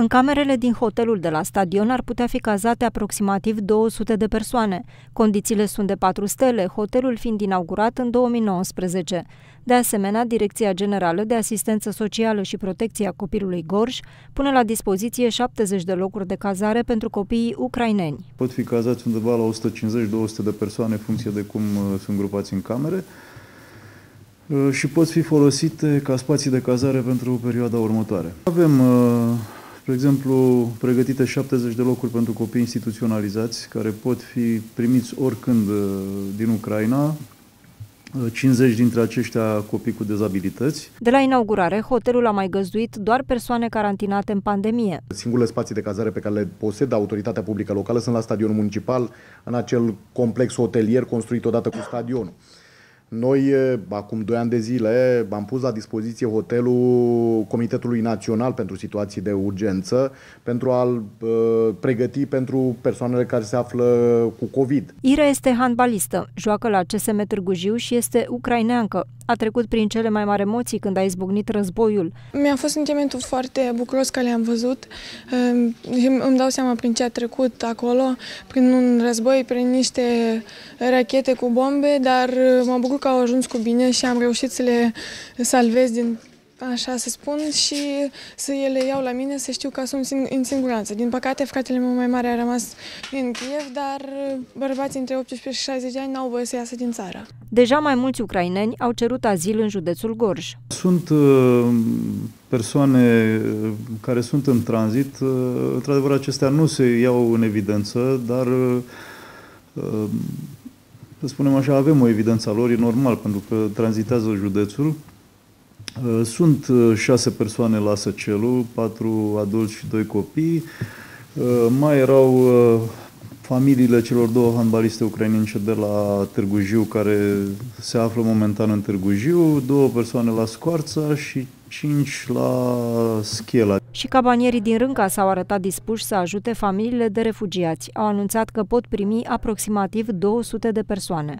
În camerele din hotelul de la stadion ar putea fi cazate aproximativ 200 de persoane. Condițiile sunt de 4 stele, hotelul fiind inaugurat în 2019. De asemenea, Direcția Generală de Asistență Socială și Protecția Copilului Gorj pune la dispoziție 70 de locuri de cazare pentru copiii ucraineni. Pot fi cazați undeva la 150-200 de persoane în funcție de cum uh, sunt grupați în camere uh, și pot fi folosite ca spații de cazare pentru perioada următoare. Avem uh, Spre exemplu, pregătite 70 de locuri pentru copii instituționalizați, care pot fi primiți oricând uh, din Ucraina, 50 uh, dintre aceștia copii cu dezabilități. De la inaugurare, hotelul a mai găzduit doar persoane carantinate în pandemie. Singurele spații de cazare pe care le posedă autoritatea publică locală sunt la stadionul municipal, în acel complex hotelier construit odată cu stadionul. Noi, acum 2 ani de zile, am pus la dispoziție hotelul Comitetului Național pentru situații de urgență, pentru a-l uh, pregăti pentru persoanele care se află cu COVID. Ira este handbalistă, joacă la CSM Târgu Jiu și este ucraineancă a trecut prin cele mai mari emoții când a izbucnit războiul. Mi-a fost sentimentul foarte bucuros că le-am văzut. Îmi dau seama prin ce a trecut acolo, prin un război, prin niște rachete cu bombe, dar mă bucur că au ajuns cu bine și am reușit să le salvez din așa să spun, și să ele iau la mine să știu că sunt în siguranță. Din păcate, fratele meu mai mare a rămas în Kiev, dar bărbații între 18 și 60 de ani n-au voie să iasă din țară. Deja mai mulți ucraineni au cerut azil în județul Gorj. Sunt uh, persoane uh, care sunt în tranzit. Uh, într-adevăr, acestea nu se iau în evidență, dar să spunem așa, avem o evidență a lor, e normal, pentru că tranzitează județul. Uh, sunt uh, șase persoane la Săcelu, patru adulți și doi copii. Uh, mai erau familiile celor două handbaliste ucrainence de la Târgu Jiu, care se află momentan în Târgu Jiu, două persoane la Scoarța și cinci la Schela. Și cabanierii din Rânca s-au arătat dispuși să ajute familiile de refugiați. Au anunțat că pot primi aproximativ 200 de persoane.